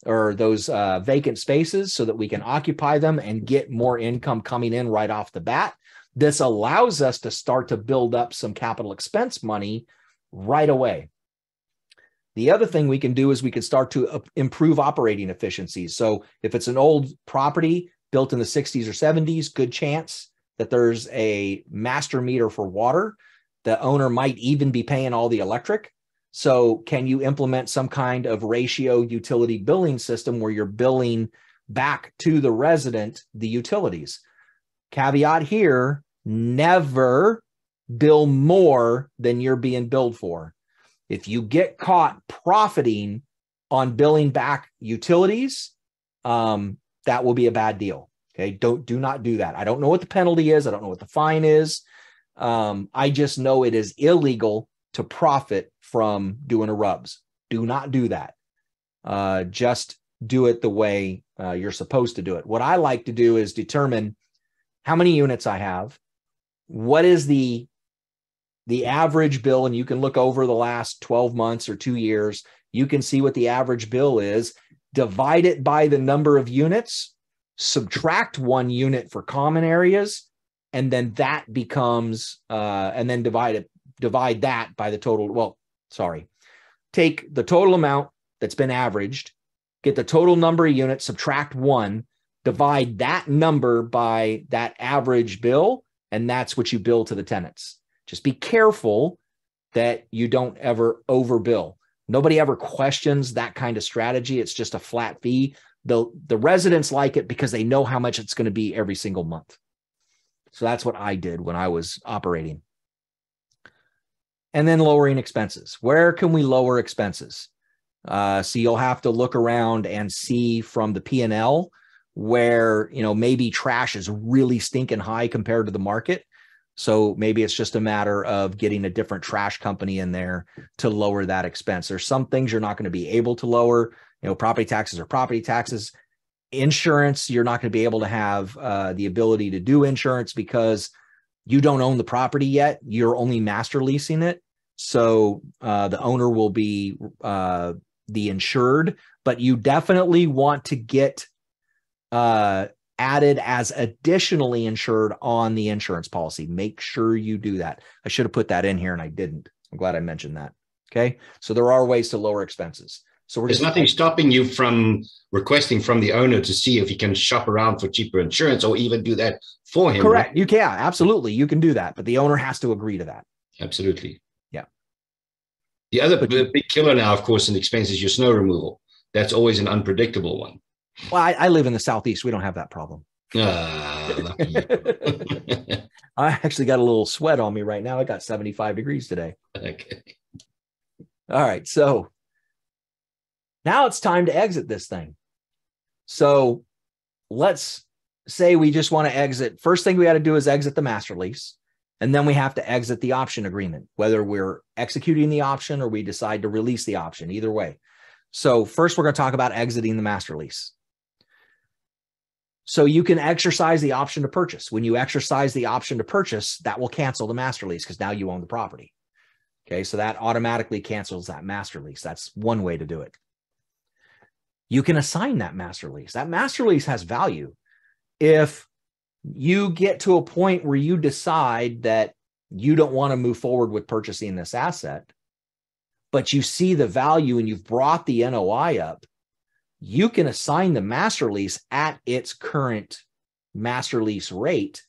or those uh, vacant spaces so that we can occupy them and get more income coming in right off the bat. This allows us to start to build up some capital expense money right away. The other thing we can do is we can start to uh, improve operating efficiencies. So if it's an old property built in the 60s or 70s, good chance that there's a master meter for water the owner might even be paying all the electric. So, can you implement some kind of ratio utility billing system where you're billing back to the resident the utilities? Caveat here never bill more than you're being billed for. If you get caught profiting on billing back utilities, um, that will be a bad deal. Okay. Don't, do not do that. I don't know what the penalty is. I don't know what the fine is. Um, I just know it is illegal to profit from doing a RUBS. Do not do that. Uh, just do it the way uh, you're supposed to do it. What I like to do is determine how many units I have, what is the the average bill, and you can look over the last 12 months or two years. You can see what the average bill is. Divide it by the number of units, subtract one unit for common areas, and then that becomes uh, and then divide it divide that by the total well sorry. Take the total amount that's been averaged get the total number of units subtract one divide that number by that average bill and that's what you bill to the tenants. Just be careful that you don't ever overbill. Nobody ever questions that kind of strategy. It's just a flat fee the the residents like it because they know how much it's going to be every single month so that's what I did when I was operating. And then lowering expenses. Where can we lower expenses? Uh, so you'll have to look around and see from the P&L where, you know, maybe trash is really stinking high compared to the market. So maybe it's just a matter of getting a different trash company in there to lower that expense. There's some things you're not going to be able to lower. You know, property taxes are property taxes. Insurance, you're not going to be able to have uh, the ability to do insurance because you don't own the property yet. You're only master leasing it. So uh, the owner will be uh, the insured, but you definitely want to get uh, added as additionally insured on the insurance policy. Make sure you do that. I should have put that in here and I didn't. I'm glad I mentioned that. Okay. So there are ways to lower expenses. So we're There's just- nothing stopping you from requesting from the owner to see if he can shop around for cheaper insurance or even do that for him. correct. right? You can, absolutely. You can do that, but the owner has to agree to that. Absolutely. Yeah. The other But- big killer now, of course, in expense is your snow removal. That's always an unpredictable one. Well, I, I live in the Southeast. We don't have that problem. Ah. I actually got a little sweat on me right now. I got 75 degrees today. okay. All right. So now it's time to exit this thing. So let's say we just want to exit. First thing we got to do is exit the master lease. And then we have to exit the option agreement, whether we're executing the option or we decide to release the option, either way. So, first, we're going to talk about exiting the master lease. So, you can exercise the option to purchase. When you exercise the option to purchase, that will cancel the master lease because now you own the property. Okay, so that automatically cancels that master lease. That's one way to do it. You can assign that master lease. That master lease has value. If you get to a point where you decide that you don't want to move forward with purchasing this asset, but you see the value and you've brought the NOI up, you can assign the master lease at its current master lease rate.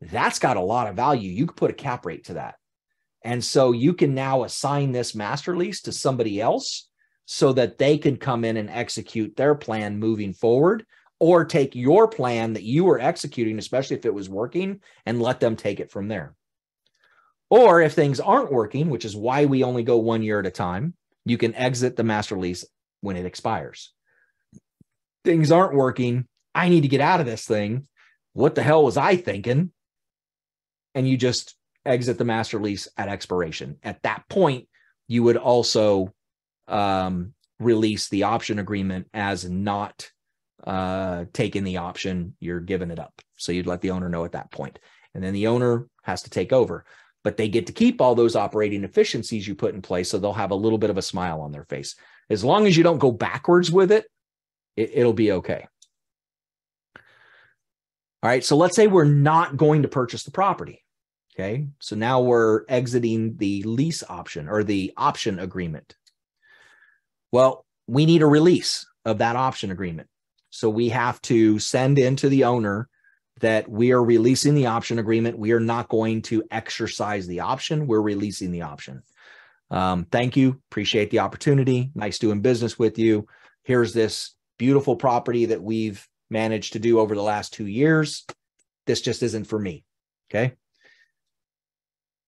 That's got a lot of value. You could put a cap rate to that. And so you can now assign this master lease to somebody else so that they can come in and execute their plan moving forward or take your plan that you were executing, especially if it was working, and let them take it from there. Or if things aren't working, which is why we only go one year at a time, you can exit the master lease when it expires. Things aren't working. I need to get out of this thing. What the hell was I thinking? And you just exit the master lease at expiration. At that point, you would also um, release the option agreement as not uh, taking the option, you're giving it up. So you'd let the owner know at that point. And then the owner has to take over. But they get to keep all those operating efficiencies you put in place. So they'll have a little bit of a smile on their face. As long as you don't go backwards with it, it it'll be okay. All right. So let's say we're not going to purchase the property. Okay. So now we're exiting the lease option or the option agreement. Well, we need a release of that option agreement. So we have to send into the owner that we are releasing the option agreement. We are not going to exercise the option. We're releasing the option. Um, thank you. Appreciate the opportunity. Nice doing business with you. Here's this beautiful property that we've managed to do over the last two years. This just isn't for me. Okay.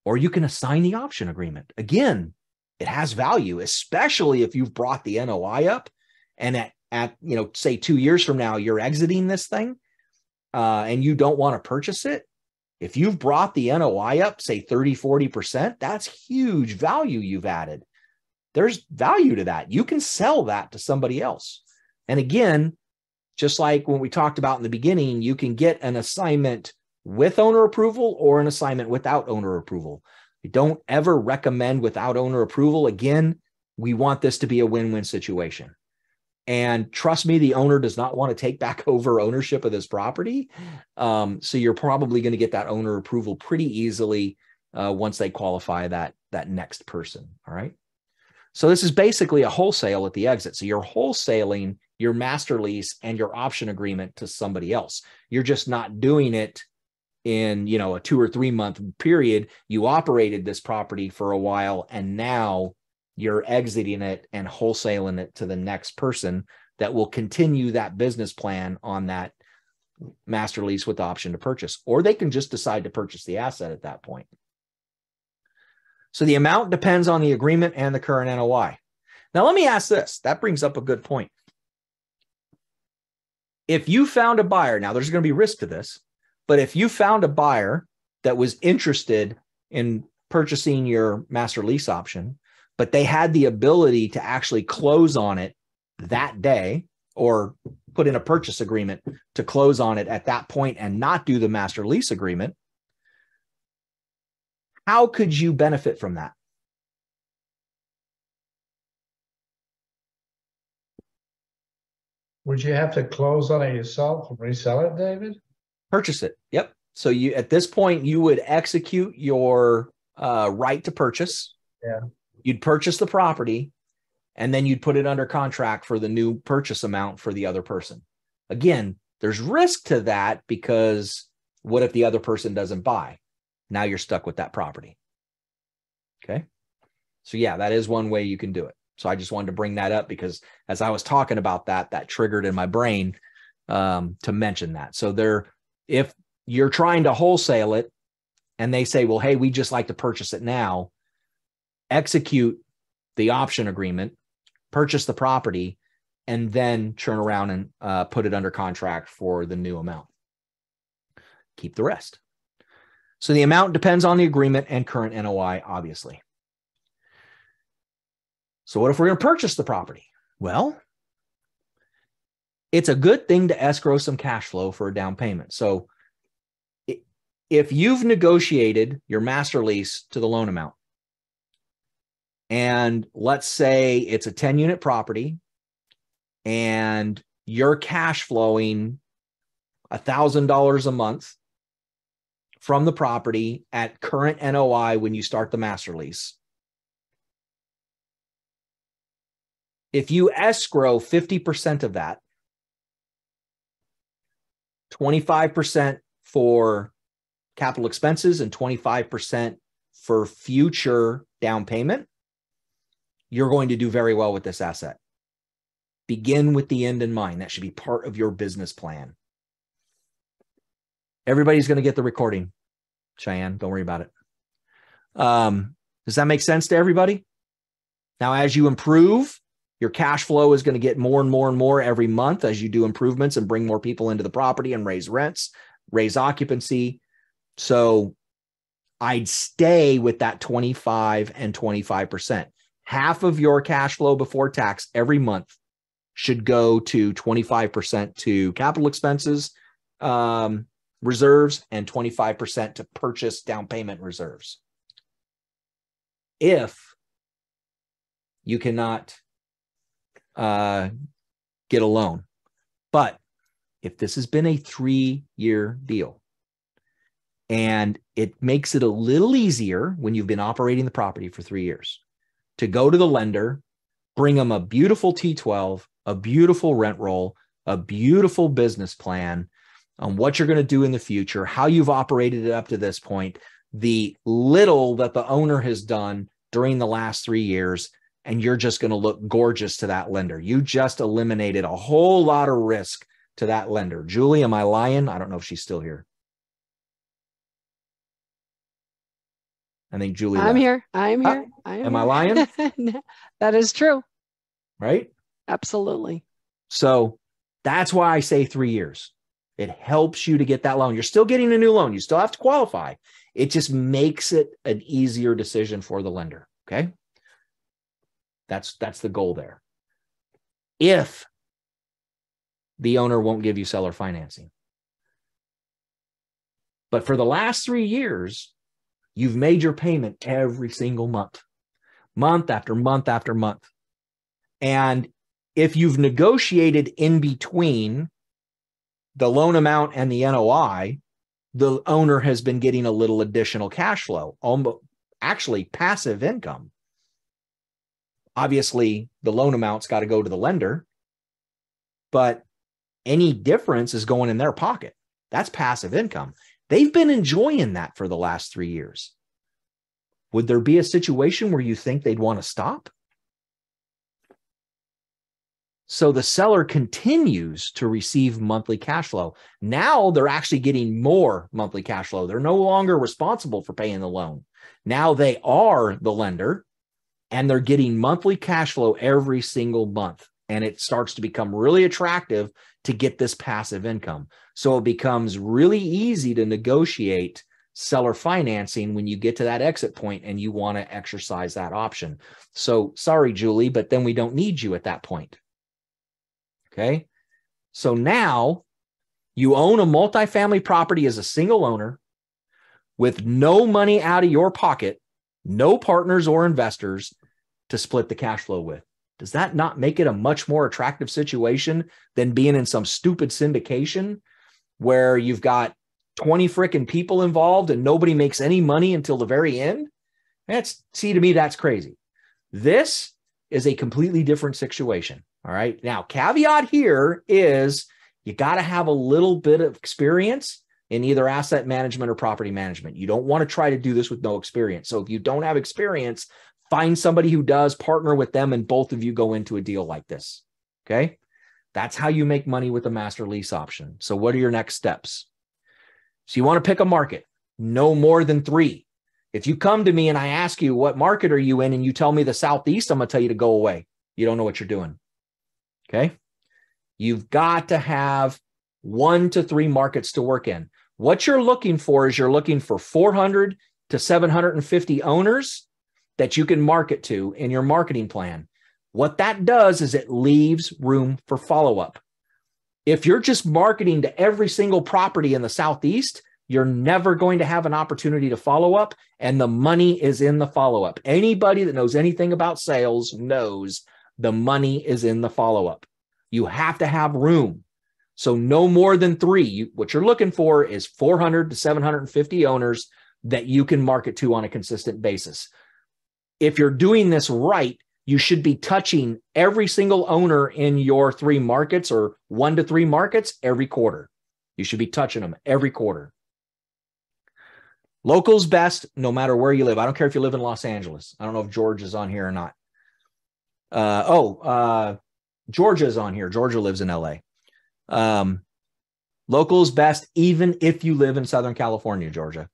Or you can assign the option agreement. Again, it has value, especially if you've brought the NOI up and at, at you know, say two years from now, you're exiting this thing uh, and you don't want to purchase it. If you've brought the NOI up, say 30, 40%, that's huge value you've added. There's value to that. You can sell that to somebody else. And again, just like when we talked about in the beginning, you can get an assignment with owner approval or an assignment without owner approval. We don't ever recommend without owner approval. Again, we want this to be a win win situation. And trust me, the owner does not want to take back over ownership of this property. Um, so you're probably going to get that owner approval pretty easily uh, once they qualify that that next person. All right. So this is basically a wholesale at the exit. So you're wholesaling your master lease and your option agreement to somebody else. You're just not doing it in, you know, a 2 or 3 month period. You operated this property for a while and now you're exiting it and wholesaling it to the next person that will continue that business plan on that master lease with the option to purchase or they can just decide to purchase the asset at that point. So the amount depends on the agreement and the current NOI. Now, let me ask this. That brings up a good point. If you found a buyer, now there's going to be risk to this, but if you found a buyer that was interested in purchasing your master lease option, but they had the ability to actually close on it that day or put in a purchase agreement to close on it at that point and not do the master lease agreement, how could you benefit from that? Would you have to close on it yourself and resell it, David? Purchase it. Yep. So you at this point you would execute your uh, right to purchase. Yeah. You'd purchase the property, and then you'd put it under contract for the new purchase amount for the other person. Again, there's risk to that because what if the other person doesn't buy? Now you're stuck with that property. Okay. So yeah, that is one way you can do it. So I just wanted to bring that up because as I was talking about that, that triggered in my brain um, to mention that. So there, if you're trying to wholesale it and they say, well, hey, we just like to purchase it now, execute the option agreement, purchase the property, and then turn around and uh, put it under contract for the new amount. Keep the rest. So the amount depends on the agreement and current NOI, obviously. So, what if we're going to purchase the property? Well, it's a good thing to escrow some cash flow for a down payment. So, if you've negotiated your master lease to the loan amount, and let's say it's a 10 unit property and you're cash flowing $1,000 a month from the property at current NOI when you start the master lease. If you escrow 50% of that, 25% for capital expenses and 25% for future down payment, you're going to do very well with this asset. Begin with the end in mind. That should be part of your business plan. Everybody's going to get the recording. Cheyenne, don't worry about it. Um, does that make sense to everybody? Now, as you improve, your cash flow is going to get more and more and more every month as you do improvements and bring more people into the property and raise rents, raise occupancy. So I'd stay with that 25 and 25%. Half of your cash flow before tax every month should go to 25% to capital expenses, um, reserves, and 25% to purchase down payment reserves. If you cannot uh, get a loan. But if this has been a three year deal and it makes it a little easier when you've been operating the property for three years to go to the lender, bring them a beautiful T12, a beautiful rent roll, a beautiful business plan on what you're going to do in the future, how you've operated it up to this point, the little that the owner has done during the last three years, and you're just going to look gorgeous to that lender. You just eliminated a whole lot of risk to that lender. Julie, am I lying? I don't know if she's still here. I think Julie. I'm left. here. I'm Huh? here. I Am I here. lying? that is true. Right. Absolutely. So that's why I say three years. It helps you to get that loan. You're still getting a new loan. You still have to qualify. It just makes it an easier decision for the lender. Okay. That's that's the goal there. If the owner won't give you seller financing. But for the last three years, you've made your payment every single month, month after month after month. And if you've negotiated in between the loan amount and the NOI, the owner has been getting a little additional cash flow, almost actually passive income. Obviously, the loan amount's got to go to the lender, but any difference is going in their pocket. That's passive income. They've been enjoying that for the last three years. Would there be a situation where you think they'd want to stop? So the seller continues to receive monthly cash flow. Now they're actually getting more monthly cash flow. They're no longer responsible for paying the loan. Now they are the lender and they're getting monthly cash flow every single month. And it starts to become really attractive to get this passive income. So it becomes really easy to negotiate seller financing when you get to that exit point and you want to exercise that option. So sorry, Julie, but then we don't need you at that point. Okay. So now you own a multifamily property as a single owner with no money out of your pocket, no partners or investors to split the cash flow with. Does that not make it a much more attractive situation than being in some stupid syndication where you've got 20 freaking people involved and nobody makes any money until the very end? That's see to me, that's crazy. This is a completely different situation. All right. Now, caveat here is you got to have a little bit of experience in either asset management or property management. You don't want to try to do this with no experience. So if you don't have experience, find somebody who does, partner with them, and both of you go into a deal like this. Okay. That's how you make money with a master lease option. So, what are your next steps? So, you want to pick a market, no more than three. If you come to me and I ask you, what market are you in, and you tell me the Southeast, I'm going to tell you to go away. You don't know what you're doing. Okay. You've got to have one to three markets to work in. What you're looking for is you're looking for 400 to 750 owners that you can market to in your marketing plan. What that does is it leaves room for follow up. If you're just marketing to every single property in the Southeast, you're never going to have an opportunity to follow up, and the money is in the follow up. Anybody that knows anything about sales knows the money is in the follow up. You have to have room. So, no more than three. You, what you're looking for is 400 to 750 owners that you can market to on a consistent basis if you're doing this right, you should be touching every single owner in your three markets or one to three markets every quarter. You should be touching them every quarter. Locals best, no matter where you live. I don't care if you live in Los Angeles. I don't know if George is on here or not. Uh, oh, uh, Georgia is on here. Georgia lives in LA. Um, locals best, even if you live in Southern California, Georgia.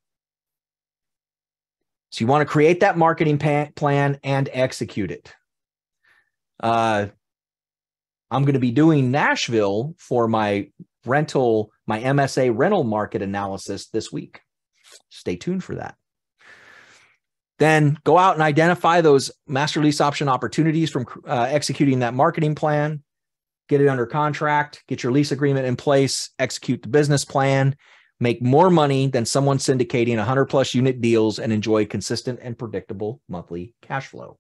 So you want to create that marketing plan and execute it. Uh, I'm going to be doing Nashville for my rental, my MSA rental market analysis this week. Stay tuned for that. Then go out and identify those master lease option opportunities from uh, executing that marketing plan, get it under contract, get your lease agreement in place, execute the business plan, make more money than someone syndicating 100 plus unit deals and enjoy consistent and predictable monthly cash flow.